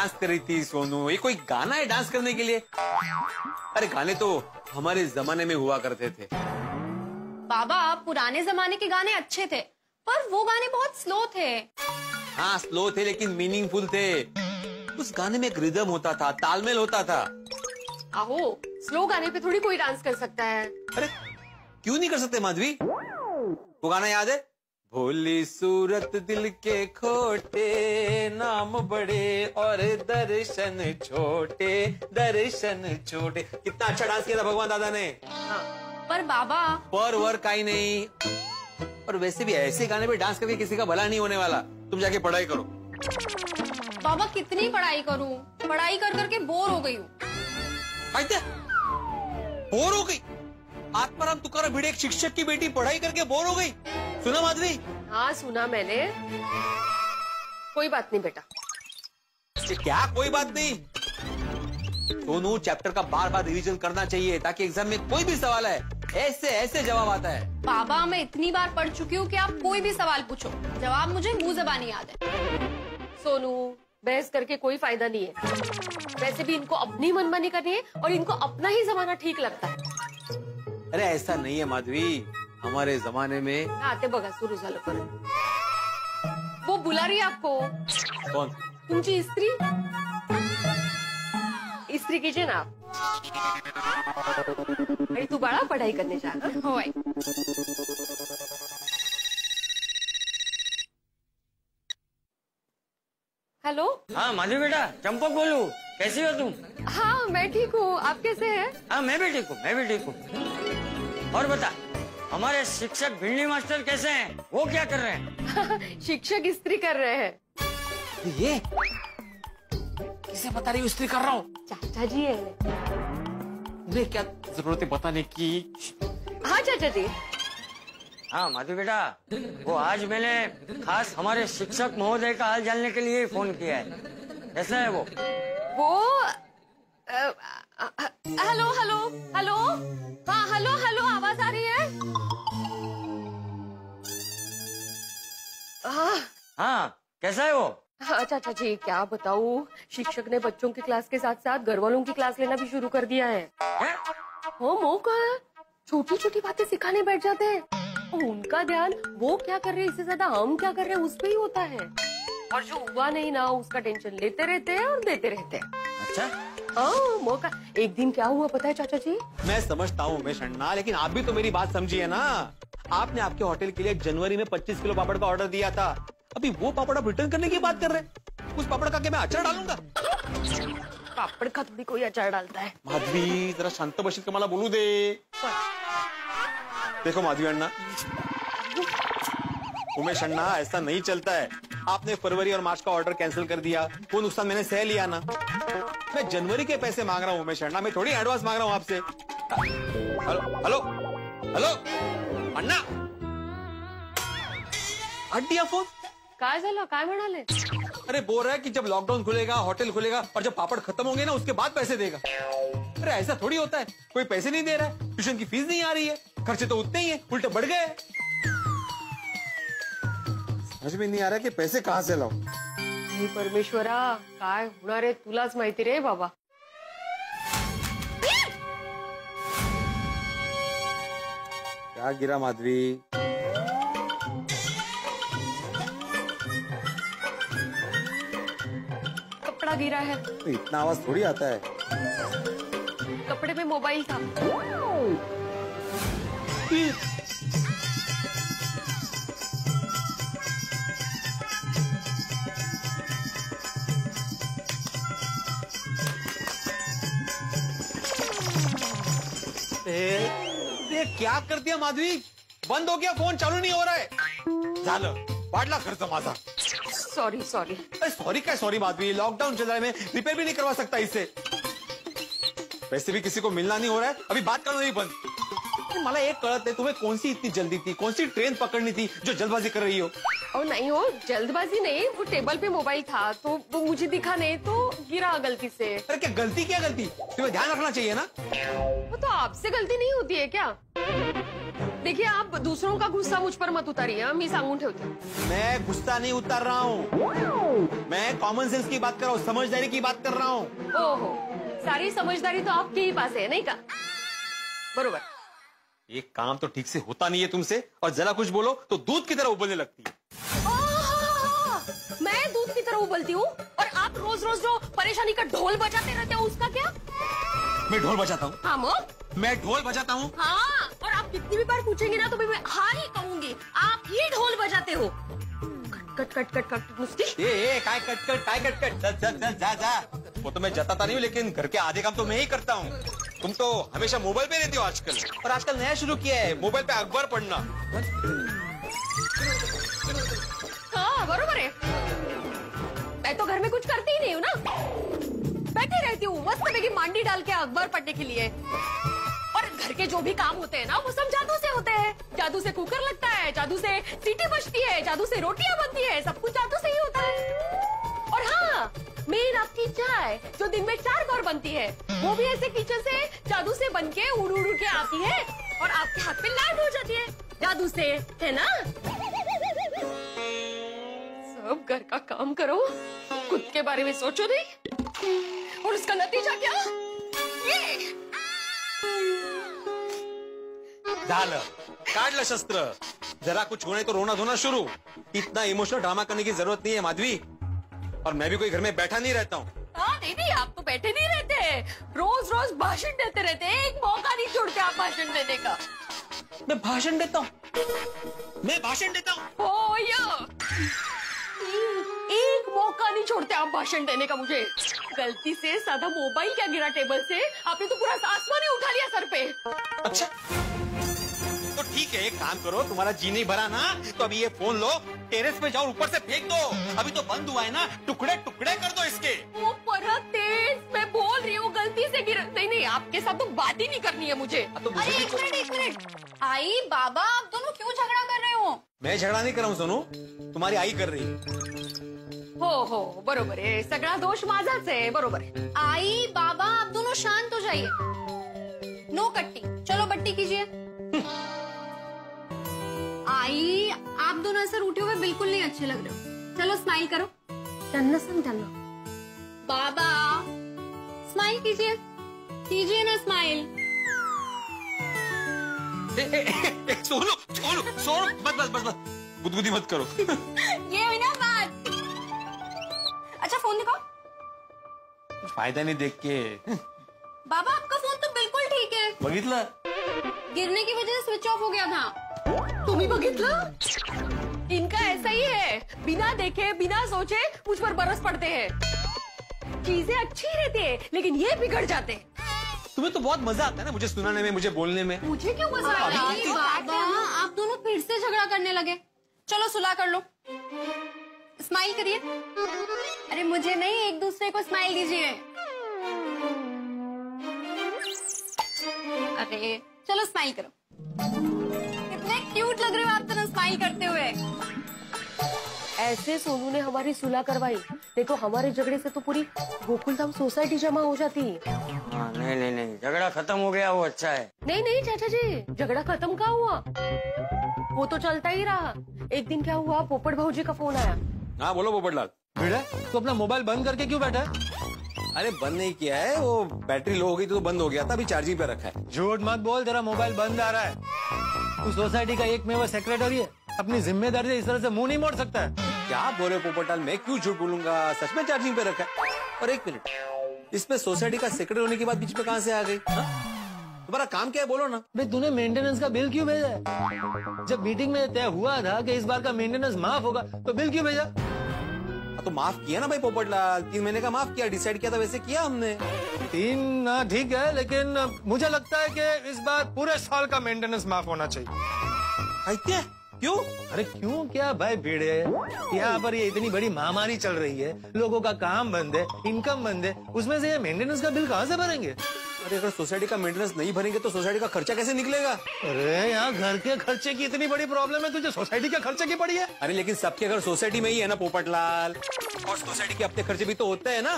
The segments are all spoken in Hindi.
डांस कर रही थी सोनू। ये कोई गाना है डांस करने के लिए? अरे गाने तो हमारे जमाने में हुआ करते थे। बाबा पुराने जमाने के गाने अच्छे थे पर वो गाने बहुत स्लो थे। हाँ स्लो थे लेकिन मीनिंगफुल थे। उस गाने में एक रिदम होता था तालमेल होता था। आहो स्लो गाने पे थोड़ी कोई डांस कर सकता है। अरे क्यों नहीं कर सकते माधवी? वो गाना याद है? भोली सूरत दिल के खोटे नाम बड़े और दर्शन छोटे दर्शन छोटे। कितना अच्छा डांस किया था भगवान दादा ने। हाँ पर बाबा। पर वर का ही नहीं। और वैसे भी ऐसे गाने पे डांस करके किसी का भला नहीं होने वाला। तुम जाके पढ़ाई करो। बाबा कितनी पढ़ाई करूँ? पढ़ाई कर करके बोर हो गई हूँ। बोर हो गई। आत्माराम तुकाराम भिड़े एक शिक्षक की बेटी पढ़ाई करके बोर हो गई। सुना माधवी हाँ सुना मैंने। कोई बात नहीं बेटा। क्या कोई बात नहीं? दोनों चैप्टर का बार बार रिवीजन करना चाहिए ताकि एग्ज़ाम में कोई भी सवाल है ऐसे ऐसे जवाब आता है। बाबा मैं इतनी बार पढ़ चुकी हूँ कि आप कोई भी सवाल पूछो। जवाब मुझे मुँह जबानी याद है। सोनू बहस करके कोई फ़ायदा नहीं है। वैसे भी इनको अपनी मनमानी करनी है और इनको अपना ही जमाना ठीक लगता है। अरे ऐसा नहीं है माधवी हमारे जमाने में आते बघा सुरू झालं परत. वो बुला रही है आपको? कौन? तुमची स्त्री? इस्त्री कीजिए ना आप. अरे तू बाळा पढ़ाई करने जा हाँ? होय. हेलो? हाँ माधवी बेटा चंपक बोलू. कैसी हो तुम? हाँ मैं ठीक हूँ. आप कैसे हैं? हाँ मैं भी ठीक हूँ मैं भी ठीक हूँ. और बता हमारे शिक्षक भिंडी मास्टर कैसे हैं? वो क्या कर रहे हैं? शिक्षक स्त्री कर रहे हैं। ये? किसे बता रही स्त्री कर रहा हूँ? चाचा जी है। क्या ज़रूरत है बताने की? हाँ चाचा जी। हाँ माधु बेटा वो आज मैंने खास हमारे शिक्षक महोदय का हाल जानने के लिए फ़ोन किया है। कैसा है वो? वो अ, हेलो हेलो हेलो? हाँ हेलो हेलो आवाज़ आ रही है? हाँ हाँ कैसा है वो? हाँ चाचा जी क्या बताऊँ? शिक्षक ने बच्चों की क्लास के साथ साथ घर वालों की क्लास लेना भी शुरू कर दिया है। हैं? हो मौका है छोटी छोटी बातें सिखाने बैठ जाते हैं। और उनका ध्यान वो क्या कर रहे हैं? इससे ज़्यादा हम क्या कर रहे हैं? उस पर ही होता है। और जो हुआ नहीं ना उसका टेंशन लेते रहते हैं और देते रहते हैं। अच्छा। हाँ मौका। एक दिन क्या हुआ पता है चाचा जी? मैं समझता हूँ उमेश अन्ना लेकिन आप भी तो मेरी बात समझिए ना। आपने आपके होटल के लिए जनवरी में 25 किलो पापड़ का ऑर्डर दिया था। अभी वो पापड़ आप रिटर्न करने की बात कर रहे हैं। उस पापड़ का क्या मैं अचार डालूँगा? पापड़ का थोड़ी कोई अचार डालता है। माधवी जरा शांत बशील का मला बोलू दे। देखो माधवी अण्णा उमेश अण्णा ऐसा नहीं चलता है। आपने फरवरी और मार्च का ऑर्डर कैंसिल कर दिया। वो नुकसान मैंने सह लिया ना। मैं जनवरी के पैसे मांग रहा हूँ उमेश अण्णा। मैं थोड़ी एडवांस मांग रहा हूँ आपसे। हेलो हेलो हेलो अण्णा। अड्डिया फ़ोन? काय झालं? काय म्हणाले? अरे बोल रहा है कि जब लॉकडाउन खुलेगा होटल खुलेगा और जब पापड़ खत्म होंगे ना उसके बाद पैसे देगा। अरे ऐसा थोड़ी होता है। कोई पैसे नहीं दे रहा है। ट्यूशन की फ़ीस नहीं आ रही है। खर्चे तो उतने ही है। उल्टे बढ़ गए समझ में नहीं आ रहा कि पैसे कहाँ से लाऊं? हे परमेश्वरा काय होणार आहे तुलाच माहिती रे बाबा. क्या गिरा माधवी? कपड़ा गिरा है. तो इतना आवाज़ थोड़ी आता है। कपड़े में मोबाइल था. ये क्या कर दिया माधवी? बंद हो गया फ़ोन चालू नहीं हो रहा है। झालं वाढला खर्च माझा। सॉरी सॉरी अरे सॉरी काय सॉरी माधवी लॉकडाउन चल रहा है मैं रिपेयर भी नहीं करवा सकता इससे वैसे भी किसी को मिलना नहीं हो रहा है अभी बात करना नहीं बंद। अरे मला एक कळत नाही तुम्हें कौन सी इतनी जल्दी थी कौन सी ट्रेन पकड़नी थी जो जल्दबाजी कर रही हो? और नहीं हो जल्दबाजी नहीं वो टेबल पे मोबाइल था तो वो मुझे दिखा नहीं तो गिरा गलती से। अरे क्या गलती क्या गलती? तुम्हें ध्यान रखना चाहिए ना। वो तो आपसे गलती नहीं होती है क्या? देखिए आप दूसरों का गुस्सा मुझ पर मत उतारिए हम ही सांगून ठेवते मैं गुस्सा नहीं उतार रहा हूँ। मैं कॉमन सेंस की बात कर रहा हूँ समझदारी की बात कर रहा हूँ। ओहो सारी समझदारी तो आपके ही पास है नहीं का? बरोबर। ये काम तो ठीक से होता नहीं है तुमसे और जरा कुछ बोलो तो दूध की तरह उबलने लगती है! उबलती हूँ और आप रोज रोज जो परेशानी का ढोल बजाते रहते हो उसका क्या? मैं ढोल बजाता हूँ। हाँ मो। मैं ढोल बजाता हूँ। हाँ और आप कितनी भी बार पूछेंगे ना तो भी मैं हाँ ही कहूँगी। आप ही ढोल बजाते हो। Cut cut cut cut cut मुस्ती ए ए काय कट कट काय कट कट जा जा जा जा जा। वो तो मैं जताता नहीं हूँ लेकिन घर के आधे काम तो मैं ही करता हूँ। तुम तो हमेशा मोबाइल पे रहती हो आजकल। और आजकल नया शुरू किया है मोबाइल पे अखबार पढ़ना। में कुछ करती ही नहीं हूँ ना। बैठी रहती हूँ, मस्त पैकी मांडी डाल के अखबार पढ़ने के लिए। और घर के जो भी काम होते हैं ना, वो सब जादू से होते हैं। जादू से कुकर लगता है, जादू से सीटी बजती है, जादू से रोटियाँ बनती है, सब कुछ जादू से ही होता है। और हाँ मेन आपकी चाय जो दिन में चार बार बनती है, वो भी ऐसे किचन से जादू से बन के उड़ उड़ के आती है और आपके हाथ में लाइट हो जाती है। जादू से, है ना? सब घर का काम करो। खुद के बारे में सोचो नहीं और उसका नतीजा क्या? ये। झालं काढलं शस्त्र। जरा कुछ होने तो रोना धोना शुरू। इतना इमोशनल ड्रामा करने की ज़रूरत नहीं है माधवी। और मैं भी कोई घर में बैठा नहीं रहता हूँ। हाँ दीदी आप तो बैठे नहीं रहते। रोज रोज भाषण देते रहते एक मौका नहीं छोड़ते आप भाषण देने का। मैं भाषण देता हूँ। मैं भाषण देता हूँ। मौका नहीं छोड़ते आप भाषण देने का मुझे। गलती से सादा मोबाइल क्या गिरा टेबल से? आपने तो पूरा आसमान ही उठा लिया सर पे। अच्छा तो ठीक है एक काम करो तुम्हारा जी नहीं भरा ना तो अभी ये फ़ोन लो टेरेस पे जाओ ऊपर से फेंक दो। अभी तो बंद हुआ है ना टुकड़े टुकड़े कर दो इसके। वो परत तेज मैं बोल रही हूँ गलती से गिर नहीं नहीं आपके साथ तो बात ही नहीं करनी है मुझे। तो अरे एक मिनट एक मिनट। आई बाबा आप दोनों क्यों झगड़ा कर रहे हो? मैं झगड़ा नहीं कर रहा हूँ सोनू। तुम्हारी आई कर रही है हो बरोबर आहे. सगळा दोष माझाच आहे. बरोबर आहे. आई बाबा आप दोनों शांत हो जाइए. नो कट्टी चलो बट्टी कीजिए. आई आप दोनों ऐसे रूठे हुए बिल्कुल नहीं अच्छे लग रहे हो. चलो स्माइल करो. त्यांना सांग त्यांना. बाबा स्माइल कीजिए. कीजिए ना स्माइल सोनू सोनू सोनू बस बस बस बस. गुदगुदी मत करो. ये फ़ायदा नहीं देख के। बाबा आपका फ़ोन तो बिल्कुल ठीक है। बघितलं गिरने की वजह से स्विच ऑफ़ हो गया था। तुम्ही बघितलं इनका ऐसा ही है। बिना देखे बिना सोचे मुझ पर बरस पड़ते हैं। चीज़ें अच्छी रहती है लेकिन ये बिगड़ जाते हैं। तुम्हें तो बहुत मज़ा आता है ना मुझे सुनाने में मुझे बोलने में। मुझे क्यों मज़ा आ रहा अरे बाबा आप दोनों फिर से झगड़ा करने लगे। चलो सुलह कर लो। स्माइल करिए। अरे मुझे नहीं एक दूसरे को स्माइल दीजिए। अरे चलो स्माइल करो। कितने क्यूट लग रहे हो आप दोनों स्माइल करते हुए। ऐसे सोनू ने हमारी सुलह करवाई। नहीं तो हमारे झगड़े से तो पूरी गोकुलधाम सोसाइटी जमा हो जाती। हाँ नहीं नहीं नहीं झगड़ा खत्म हो गया वो अच्छा है। नहीं नहीं चाचा जी झगड़ा खत्म कहाँ हुआ? वो तो चलता ही रहा। एक दिन क्या हुआ पोपट भाऊजी का फ़ोन आया। हाँ बोलो पोपटलाल। बेटा तू अपना मोबाइल बंद करके क्यों बैठा है? अरे बंद नहीं किया है। वो बैटरी लो हो गई तो बंद हो गया था अभी चार्जिंग पे रखा है। झूठ मत बोल तेरा मोबाइल बंद आ रहा है। तू सोसाइटी का एक में सेक्रेटरी है। अपनी ज़िम्मेदारी से इस तरह से मुँह नहीं मोड़ सकता है। क्या बोले पोपटलाल मैं क्यों झूठ बोलूँगा? सच में चार्जिंग पे रखा है। और एक मिनट इसमें सोसाइटी का सेक्रेटरी होने के बाद बीच में कहाँ से आ गई? हाँ? तुम्हारा काम क्या है? बोलो ना। भाई तूने मेंटेनेंस का बिल क्यों भेजा है? जब मीटिंग में तय हुआ था कि इस बार का मेंटेनेंस माफ़ होगा तो बिल क्यों भेजा? तो माफ़ किया ना भाई पोपटलाल। तीन महीने का माफ़ किया डिसाइड किया था वैसे किया हमने। तीन ना ठीक है लेकिन मुझे लगता है कि इस बार पूरे साल का मेंटेनेंस माफ़ होना चाहिए। क्या? क्यों? अरे क्यों? क्या भाई भीड़ है? यहाँ पर ये इतनी बड़ी महामारी चल रही है लोगों का काम बंद है इनकम बंद है उसमें से ये मेंटेनेंस का बिल कहाँ से भरेंगे? अरे अगर सोसाइटी का मेंटेनेंस नहीं भरेंगे तो सोसाइटी का खर्चा कैसे निकलेगा? अरे यहाँ घर के खर्चे की इतनी बड़ी प्रॉब्लम है तुझे सोसाइटी के खर्चे की पड़ी है? अरे लेकिन सबके घर सोसाइटी में ही है ना पोपटलाल। और सोसाइटी के अपने खर्चे भी तो होते हैं ना।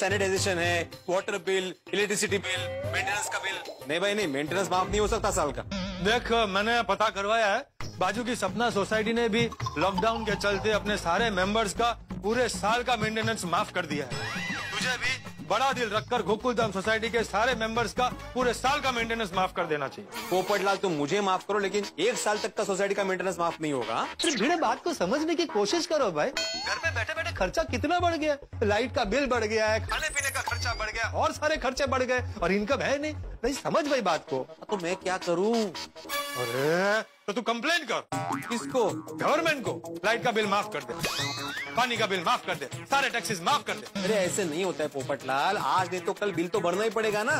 सैनिटाइजेशन है water bill electricity bill maintenance का बिल नहीं भाई नहीं मेंटेनेंस माफ़ नहीं हो सकता साल का। देख मैंने पता करवाया है बाजू की सपना सोसाइटी ने भी लॉकडाउन के चलते अपने सारे मेंबर्स का पूरे साल का मेंटेनेंस माफ़ कर दिया है। तुझे भी बड़ा दिल रखकर गोकुलधाम सोसाइटी के सारे मेंबर्स का पूरे साल का मेंटेनेंस माफ़ कर देना चाहिए। पोपटलाल तुम मुझे माफ़ करो लेकिन एक साल तक का सोसाइटी का मेंटेनेंस माफ़ नहीं होगा। अरे भिड़े बात को समझने की कोशिश करो भाई। घर में बैठे बैठे खर्चा कितना बढ़ गया? लाइट का बिल बढ़ गया है खाने पीने का खर्चा बढ़ गया। और सारे खर्चे बढ़ गए और इनकम है नहीं। नहीं समझ भाई बात को। तो मैं क्या करूँ? अरे तो तू कंप्लेन कर। किसको? गवर्नमेंट को। लाइट का बिल माफ़ कर दे। पानी का बिल माफ़ कर दे सारे टैक्सेस माफ़ कर दे। अरे ऐसे नहीं होता है पोपटलाल आज नहीं तो कल बिल तो भरना ही पड़ेगा ना।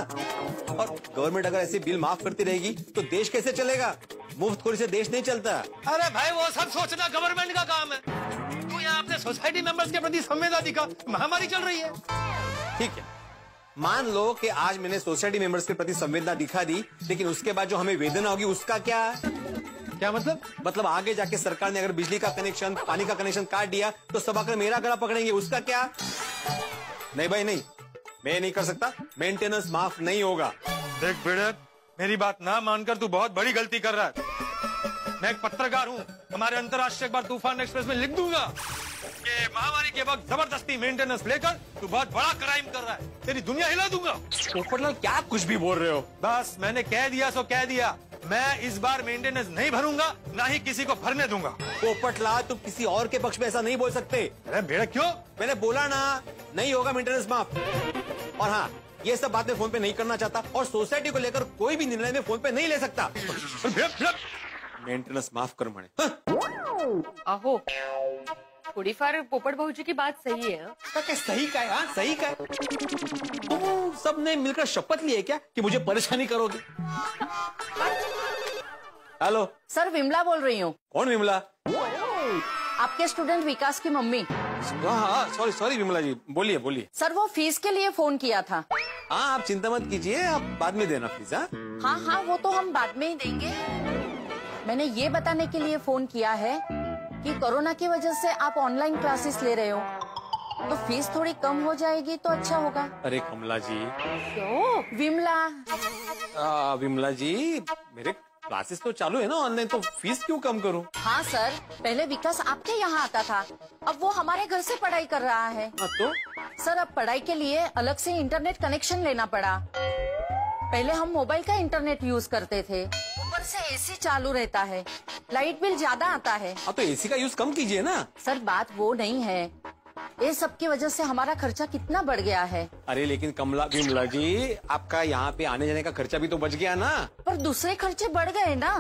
और गवर्नमेंट अगर ऐसे बिल माफ़ करती रहेगी तो देश कैसे चलेगा? मुफ्तखोरी से देश नहीं चलता। अरे भाई वो सब सोचना गवर्नमेंट का काम है। तू यहाँ अपने सोसाइटी मेंबर्स के प्रति संवेदना दिखा महामारी चल रही है। ठीक है। मान लो कि आज मैंने सोसाइटी मेंबर्स के प्रति संवेदना दिखा दी लेकिन उसके बाद जो हमें वेदना होगी उसका क्या? क्या मतलब? मतलब आगे जाके सरकार ने अगर बिजली का कनेक्शन पानी का कनेक्शन काट दिया तो सब आकर मेरा गला पकड़ेंगे उसका क्या? नहीं भाई नहीं। मैं नहीं कर सकता। मेंटेनेंस माफ़ नहीं होगा। देख बेड़े मेरी बात ना मानकर तू बहुत बड़ी गलती कर रहा है। मैं एक पत्रकार हूँ। हमारे अंतर्राष्ट्रीय अखबार तूफ़ान एक्सप्रेस में लिख दूँगा कि महामारी के वक्त ज़बरदस्ती मेंटेनेंस लेकर तू बहुत बड़ा क्राइम कर रहा है। तेरी दुनिया हिला दूँगा। पोपटलाल क्या कुछ भी बोल रहे हो? बस मैंने कह दिया सो कह दिया। मैं इस बार मेंटेनेंस नहीं भरूँगा ना ही किसी को भरने दूँगा। पोपटला तुम किसी और के पक्ष में ऐसा नहीं बोल सकते। अरे भेड़ा क्यों? मैंने बोला ना नहीं होगा मेंटेनेंस माफ़। और हाँ ये सब बात मैं फ़ोन पे नहीं करना चाहता और सोसाइटी को लेकर कोई भी निर्णय में फ़ोन पे नहीं ले सकता। मेंटेनेंस माफ़ कर मणे। अहो थोडीफार पोपट भाऊजी की बात सही है। हाँ? का क्या सही का है हाँ? सही का है। तुम सबने मिलकर शपथ ली है क्या कि मुझे परेशानी करोगे? हेलो। सर विमला बोल रही हूँ। कौन विमला? आपके स्टूडेंट विकास की मम्मी। हाँ हाँ सॉरी सॉरी विमला जी। बोलिए बोलिए। सर वो फ़ीस के लिए फ़ोन किया था। हाँ आप चिंता मत कीजिए आप बाद में देना फ़ीस हाँ। हाँ हाँ वो तो हम बाद में ही देंगे। मैंने ये बताने के लिए फ़ोन किया है कि कोरोना की वजह से आप ऑनलाइन क्लासेस ले रहे हो। तो फ़ीस थोड़ी कम हो जाएगी तो अच्छा होगा। अरे कमला जी। क्यों? विमला। आ, विमला जी मेरे क्लासेस तो चालू है ना ऑनलाइन तो फ़ीस क्यों कम करूँ? हाँ सर पहले विकास आपके यहाँ आता था। अब वो हमारे घर से पढ़ाई कर रहा है। हाँ, तो? सर अब पढ़ाई के लिए अलग से इंटरनेट कनेक्शन लेना पड़ा। पहले हम मोबाइल का इंटरनेट यूज़ करते थे। ऊपर से एसी चालू रहता है। लाइट बिल ज़्यादा आता है। आप तो एसी का यूज़ कम कीजिए ना। सर बात वो नहीं है। ये सब की वजह से हमारा खर्चा कितना बढ़ गया है। अरे लेकिन कमला विमला जी आपका यहाँ पे आने जाने का खर्चा भी तो बच गया ना। पर दूसरे खर्चे बढ़ गए ना।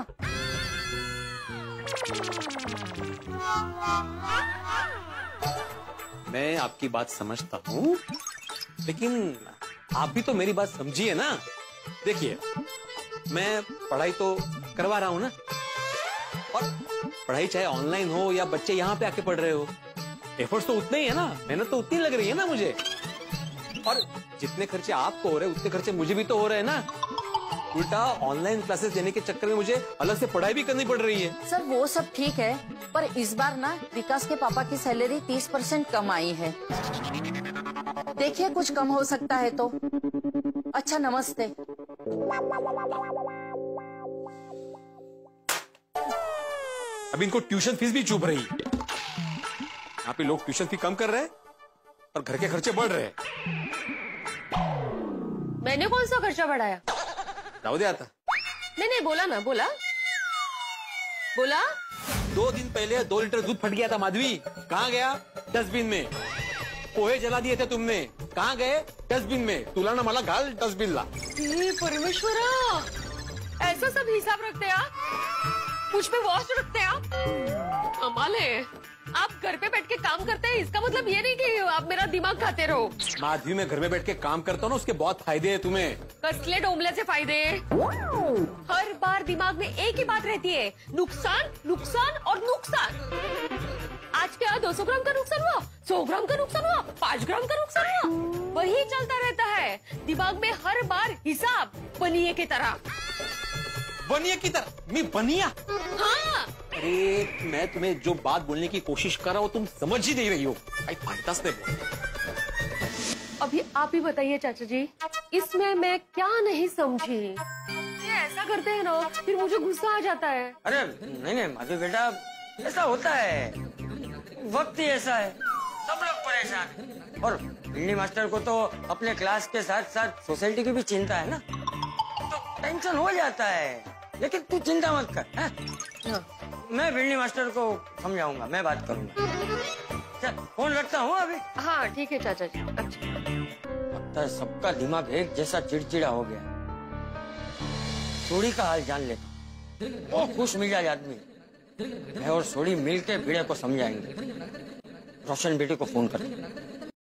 मैं आपकी बात समझता हूँ लेकिन आप भी तो मेरी बात समझिए ना। देखिए मैं पढ़ाई तो करवा रहा हूँ ना। और पढ़ाई चाहे ऑनलाइन हो या बच्चे यहाँ पे आके पढ़ रहे हो एफर्ट्स तो उतने ही है ना। मेहनत तो उतनी लग रही है ना मुझे। और जितने खर्चे आपको हो रहे उतने खर्चे मुझे भी तो हो रहे हैं ना। उल्टा ऑनलाइन क्लासेस देने के चक्कर में मुझे अलग से पढ़ाई भी करनी पड़ रही है। सर, वो सब ठीक है, पर इस बार ना, विकास के पापा की सैलरी तीस परसेंट कम आई है। देखिए कुछ कम हो सकता है तो। अच्छा नमस्ते। अब इनको ट्यूशन फ़ीस भी चुभ रही। यहाँ पे लोग ट्यूशन फ़ी कम कर रहे हैं और घर के खर्चे बढ़ रहे हैं। मैंने कौन सा खर्चा बढ़ाया? दाऊदे आता। नहीं नहीं बोला ना बोला। बोला? दो दिन पहले दो लीटर दूध फट गया था माधवी। कहाँ गया? डस्टबिन में। पोहे जला दिए थे तुमने। कहाँ गए? डस्टबिन में। तुला ना मला घाल डस्टबिन ला। हे परमेश्वरा! ऐसा सब हिसाब रखते हैं आप? मुझ पे वॉच रखते हैं आप? कमाल है आप घर पे बैठ के काम करते हैं? इसका मतलब ये नहीं कि आप मेरा दिमाग खाते रहो। माधवी मैं घर में बैठ के काम करता हूँ ना उसके बहुत फ़ायदे हैं तुम्हें। कसले डोमल्याचे फ़ायदे हर बार दिमाग में एक ही बात रहती है नुकसान नुकसान और नुकसान। आज क्या दो सौ ग्राम का नुकसान हुआ? सौ ग्राम का नुकसान हुआ? पाँच ग्राम का नुकसान हुआ? वही चलता रहता है। दिमाग में हर बार हिसाब बनिए की तरह। बनिए की तरह? मैं बनिया? हाँ। अरे मैं तुम्हें जो बात बोलने की कोशिश कर रहा हूँ तुम समझ ही नहीं रही हो। अभी आप ही बताइए चाचा जी। इसमें मैं क्या नहीं समझी। ये ऐसा करते हैं ना फिर मुझे गुस्सा आ जाता है। अरे नहीं नहीं माधवी बेटा ऐसा होता है। वक्त ही ऐसा है। सब लोग परेशान हैं। और हिंदी मास्टर को तो अपने क्लास के साथ साथ सोसाइटी की भी चिंता है ना? तो टेंशन हो जाता है। लेकिन तू चिंता मत कर हैं? हाँ, मैं भिंडी मास्टर को समझाऊँगा मैं बात करूँगा। चल फ़ोन रखता हूँ अभी? हाँ ठीक है चाचा जी। अच्छा। है सबका दिमाग एक जैसा चिड़चिड़ा हो गया। सोड़ी का हाल जान लेता वो खुश मिजाज आदमी मैं और सोड़ी मिलके भिड़े को समझाएँगे। रोशन बेटे को फ़ोन कर।